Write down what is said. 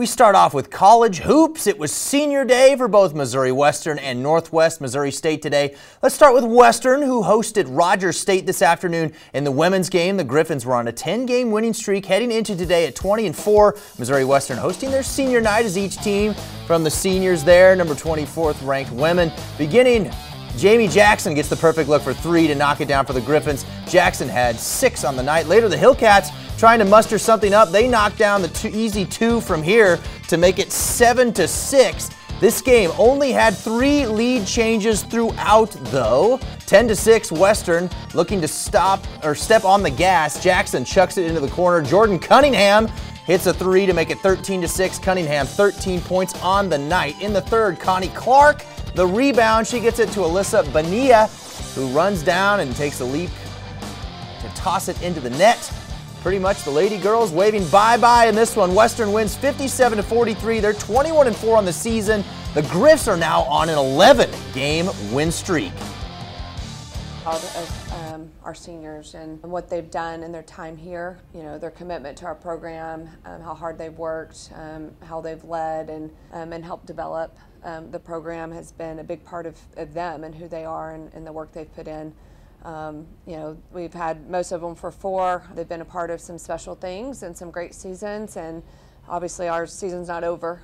We start off with college hoops. It was senior day for both Missouri Western and Northwest Missouri State today. Let's start with Western, who hosted Rogers State this afternoon in the women's game. The Griffons were on a 10-game winning streak heading into today at 20 and 4. Missouri Western hosting their senior night as each team from the seniors there, number 24th ranked women, beginning Jamie Jackson gets the perfect look for three to knock it down for the Griffons. Jackson had six on the night. Later, the Hillcats trying to muster something up. They knock down the two, easy two from here to make it seven to six. This game only had three lead changes throughout, though. 10 to 6, Western looking to stop or step on the gas. Jackson chucks it into the corner. Jordan Cunningham hits a three to make it 13 to 6. Cunningham 13 points on the night. In the third, Connie Clark the rebound, she gets it to Alyssa Bonilla, who runs down and takes a leap to toss it into the net. Pretty much the Lady Girls waving bye-bye in this one. Western wins 57 to 43. They're 21 and 4 on the season. The Griffs are now on an 11-game win streak. Of um, our seniors and what they've done in their time here, you know, their commitment to our program, um, how hard they've worked, um, how they've led and, um, and helped develop um, the program has been a big part of, of them and who they are and, and the work they've put in. Um, you know, we've had most of them for four. They've been a part of some special things and some great seasons, and obviously our season's not over.